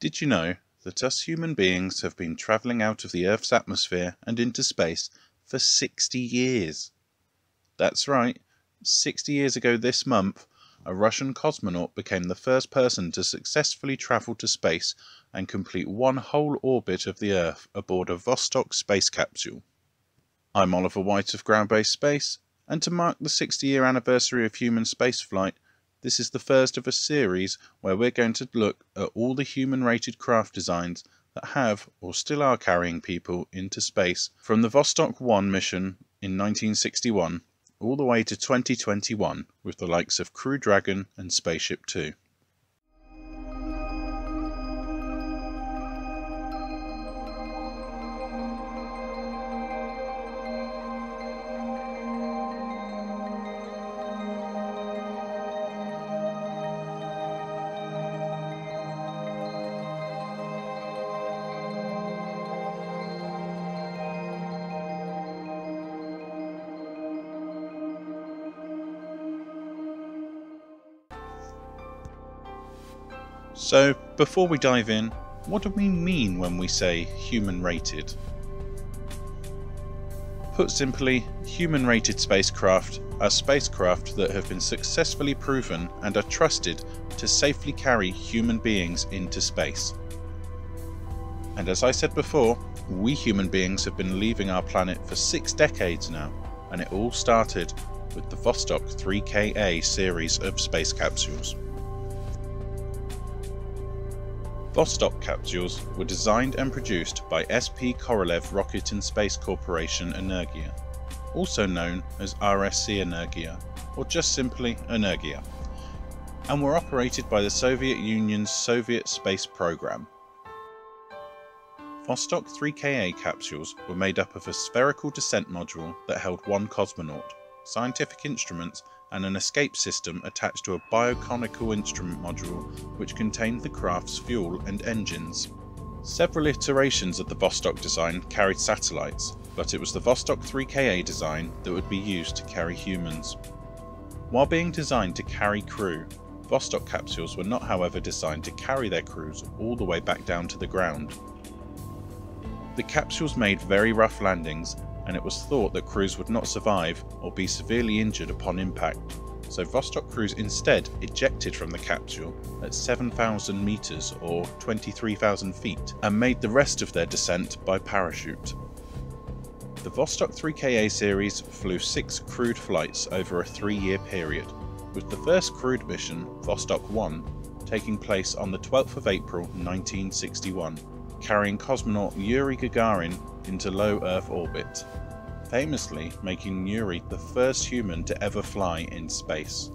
Did you know that us human beings have been travelling out of the Earth's atmosphere and into space for 60 years? That's right, 60 years ago this month, a Russian cosmonaut became the first person to successfully travel to space and complete one whole orbit of the Earth aboard a Vostok space capsule. I'm Oliver White of Ground Based Space, and to mark the 60 year anniversary of human spaceflight, this is the first of a series where we're going to look at all the human rated craft designs that have or still are carrying people into space from the Vostok 1 mission in 1961 all the way to 2021 with the likes of Crew Dragon and Spaceship Two. So, before we dive in, what do we mean when we say human rated? Put simply, human rated spacecraft are spacecraft that have been successfully proven and are trusted to safely carry human beings into space. And as I said before, we human beings have been leaving our planet for six decades now, and it all started with the Vostok 3KA series of space capsules. Vostok capsules were designed and produced by SP Korolev Rocket and Space Corporation Energia, also known as RSC Energia, or just simply Energia, and were operated by the Soviet Union's Soviet space program. Vostok 3KA capsules were made up of a spherical descent module that held one cosmonaut, scientific instruments and an escape system attached to a biconical instrument module which contained the craft's fuel and engines. Several iterations of the Vostok design carried satellites, but it was the Vostok 3KA design that would be used to carry humans. While being designed to carry crew, Vostok capsules were not however designed to carry their crews all the way back down to the ground. The capsules made very rough landings and it was thought that crews would not survive or be severely injured upon impact, so Vostok crews instead ejected from the capsule at 7,000 metres or 23,000 feet and made the rest of their descent by parachute. The Vostok 3KA series flew six crewed flights over a three year period, with the first crewed mission, Vostok 1, taking place on the 12th of April 1961, carrying cosmonaut Yuri Gagarin into low Earth orbit, famously making Yuri the first human to ever fly in space.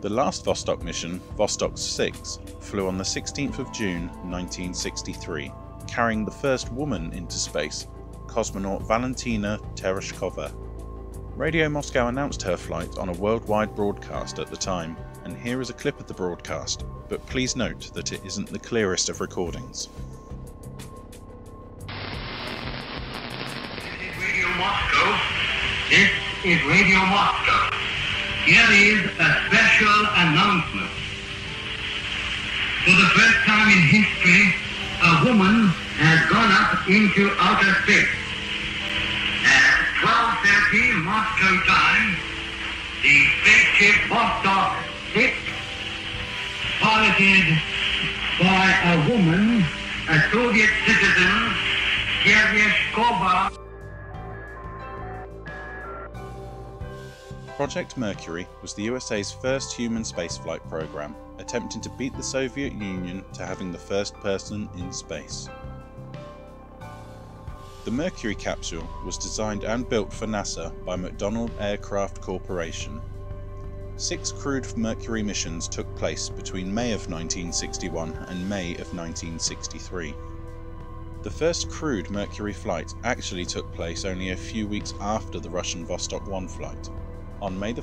The last Vostok mission, Vostok 6, flew on the 16th of June 1963, carrying the first woman into space, cosmonaut Valentina Tereshkova. Radio Moscow announced her flight on a worldwide broadcast at the time, and here is a clip of the broadcast, but please note that it isn't the clearest of recordings. Moscow. This is Radio Moscow. Here is a special announcement. For the first time in history, a woman has gone up into outer space. At 12.30 Moscow time, the spaceship Vostok 6, piloted by a woman, a Soviet citizen, Tereshkova. Project Mercury was the USA's first human spaceflight program, attempting to beat the Soviet Union to having the first person in space. The Mercury capsule was designed and built for NASA by McDonnell Aircraft Corporation. Six crewed Mercury missions took place between May of 1961 and May of 1963. The first crewed Mercury flight actually took place only a few weeks after the Russian Vostok 1 flight, on May 5,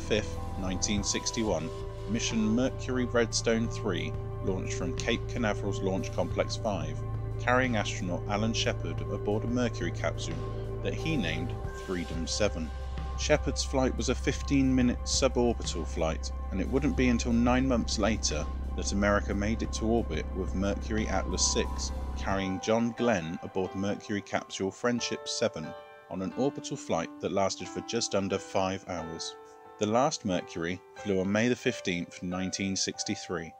1961, mission Mercury Redstone 3 launched from Cape Canaveral's Launch Complex 5, carrying astronaut Alan Shepard aboard a Mercury capsule that he named Freedom 7. Shepard's flight was a 15 minute suborbital flight, and it wouldn't be until nine months later, that America made it to orbit with Mercury Atlas 6, carrying John Glenn aboard Mercury capsule Friendship 7 on an orbital flight that lasted for just under five hours. The last Mercury flew on May 15, 1963.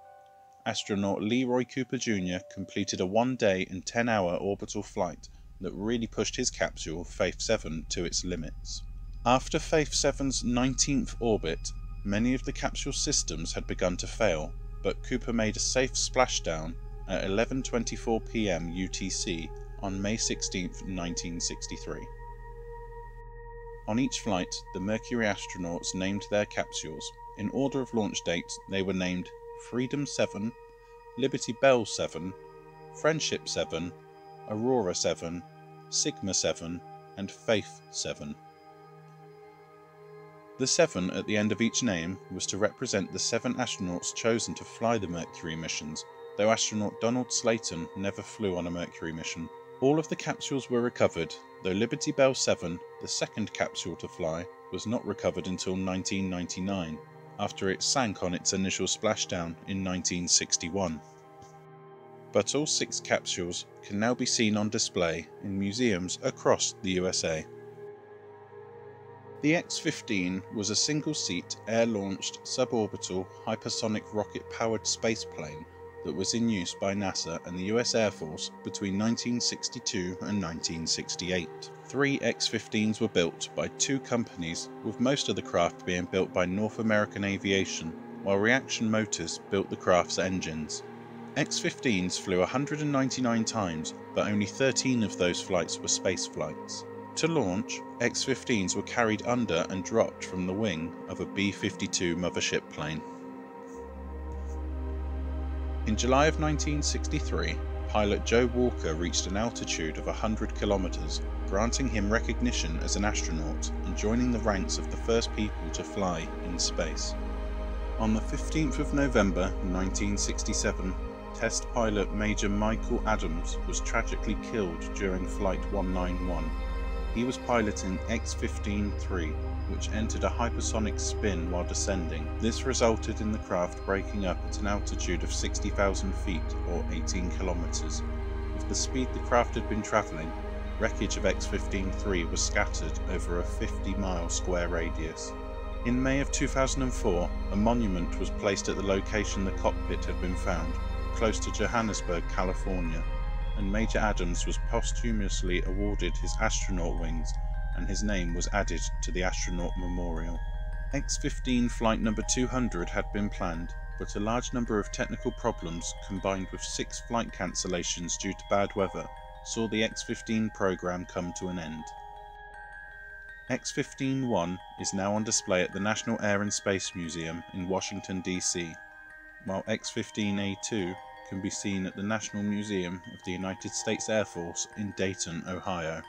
Astronaut Leroy Cooper Jr. completed a one day and 10 hour orbital flight that really pushed his capsule Faith 7 to its limits. After Faith 7's 19th orbit, many of the capsule systems had begun to fail, but Cooper made a safe splashdown at 11:24 p.m. UTC on May 16, 1963. On each flight, the Mercury astronauts named their capsules. In order of launch date, they were named Freedom 7, Liberty Bell 7, Friendship 7, Aurora 7, Sigma 7, and Faith 7. The 7 at the end of each name was to represent the seven astronauts chosen to fly the Mercury missions, though astronaut Donald Slayton never flew on a Mercury mission. All of the capsules were recovered, though Liberty Bell 7, the second capsule to fly, was not recovered until 1999, after it sank on its initial splashdown in 1961. But all six capsules can now be seen on display in museums across the USA. The X-15 was a single-seat, air-launched, suborbital, hypersonic rocket-powered spaceplane that was in use by NASA and the US Air Force between 1962 and 1968. Three X-15s were built by two companies, with most of the craft being built by North American Aviation, while Reaction Motors built the craft's engines. X-15s flew 199 times, but only 13 of those flights were space flights. To launch, X-15s were carried under and dropped from the wing of a B-52 mothership plane. In July of 1963, pilot Joe Walker reached an altitude of 100 kilometers, granting him recognition as an astronaut and joining the ranks of the first people to fly in space. On the 15th of November 1967, test pilot Major Michael Adams was tragically killed during Flight 191 he was piloting X-15-3, which entered a hypersonic spin while descending. This resulted in the craft breaking up at an altitude of 60,000 feet or 18 kilometers. With the speed the craft had been traveling, wreckage of X-15-3 was scattered over a 50-mile square radius. In May of 2004, a monument was placed at the location the cockpit had been found, close to Johannesburg, California and Major Adams was posthumously awarded his astronaut wings and his name was added to the astronaut memorial. X-15 flight number 200 had been planned, but a large number of technical problems combined with six flight cancellations due to bad weather saw the X-15 program come to an end. X-15-1 is now on display at the National Air and Space Museum in Washington, D.C., while X-15A2 can be seen at the National Museum of the United States Air Force in Dayton, Ohio.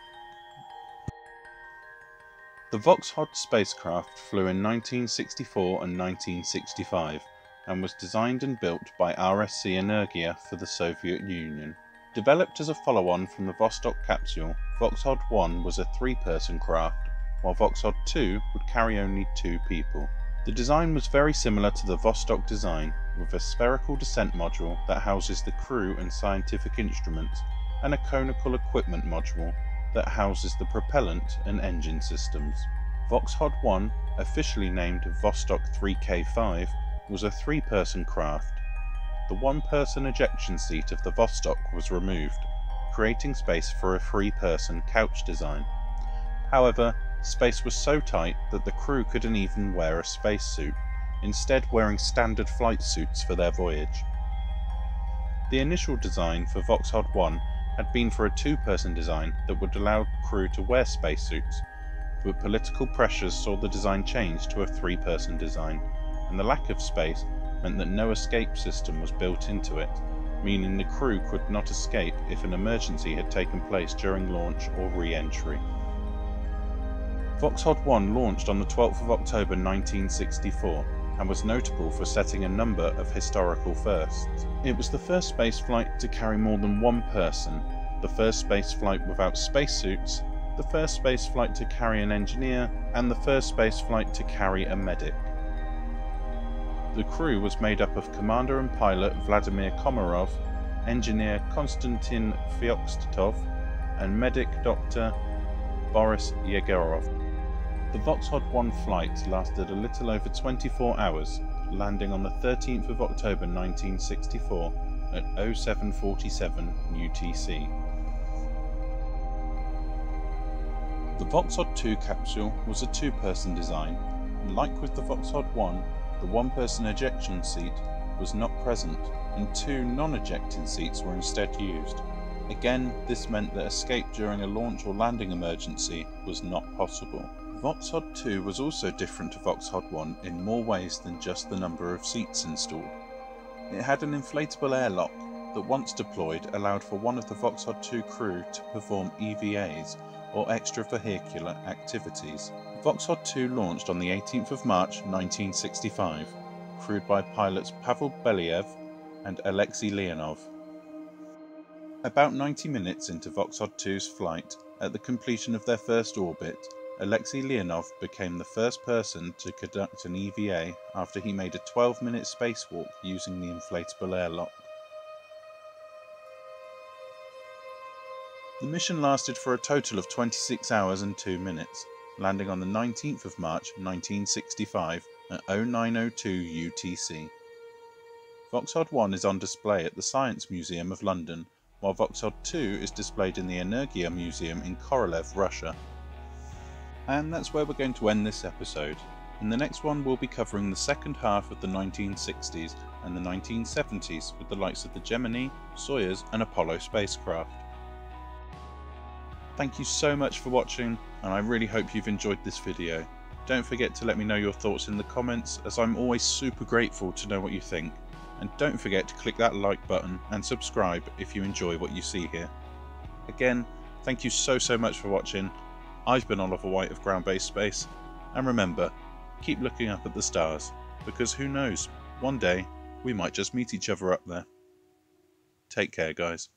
The Voskhod spacecraft flew in 1964 and 1965 and was designed and built by RSC Energia for the Soviet Union. Developed as a follow-on from the Vostok capsule, Voskhod 1 was a three-person craft, while Voskhod 2 would carry only two people. The design was very similar to the Vostok design, with a spherical descent module that houses the crew and scientific instruments, and a conical equipment module that houses the propellant and engine systems. Voskhod 1, officially named Vostok 3K5, was a three-person craft. The one-person ejection seat of the Vostok was removed, creating space for a three-person couch design. However, Space was so tight that the crew couldn't even wear a spacesuit, instead wearing standard flight suits for their voyage. The initial design for Voskhod 1 had been for a two-person design that would allow crew to wear spacesuits, but political pressures saw the design change to a three-person design, and the lack of space meant that no escape system was built into it, meaning the crew could not escape if an emergency had taken place during launch or re-entry. Voskhod 1 launched on the 12th of October 1964 and was notable for setting a number of historical firsts. It was the first spaceflight to carry more than one person, the first spaceflight without spacesuits, the first spaceflight to carry an engineer, and the first spaceflight to carry a medic. The crew was made up of commander and pilot Vladimir Komarov, engineer Konstantin Feoktistov, and medic Dr. Boris Yegorov. The Voskhod 1 flight lasted a little over 24 hours, landing on the 13th of October 1964 at 0747 UTC. The Voskhod 2 capsule was a two-person design, and like with the Voskhod 1, the one-person ejection seat was not present and two non-ejecting seats were instead used. Again, this meant that escape during a launch or landing emergency was not possible. Voskhod 2 was also different to Voskhod 1 in more ways than just the number of seats installed. It had an inflatable airlock that once deployed allowed for one of the Voskhod 2 crew to perform EVAs or extravehicular activities. Voskhod 2 launched on the 18th of March 1965, crewed by pilots Pavel Belyaev and Alexei Leonov. About 90 minutes into Voskhod 2's flight, at the completion of their first orbit, Alexei Leonov became the first person to conduct an EVA after he made a 12 minute spacewalk using the inflatable airlock. The mission lasted for a total of 26 hours and 2 minutes, landing on the 19th of March 1965 at 0902 UTC. Voskhod 1 is on display at the Science Museum of London, while Voskhod 2 is displayed in the Energia Museum in Korolev, Russia. And that's where we're going to end this episode. In the next one, we'll be covering the second half of the 1960s and the 1970s with the likes of the Gemini, Soyuz, and Apollo spacecraft. Thank you so much for watching, and I really hope you've enjoyed this video. Don't forget to let me know your thoughts in the comments, as I'm always super grateful to know what you think. And don't forget to click that like button and subscribe if you enjoy what you see here. Again, thank you so so much for watching, I've been Oliver White of Ground Based Space, and remember, keep looking up at the stars, because who knows, one day we might just meet each other up there. Take care, guys.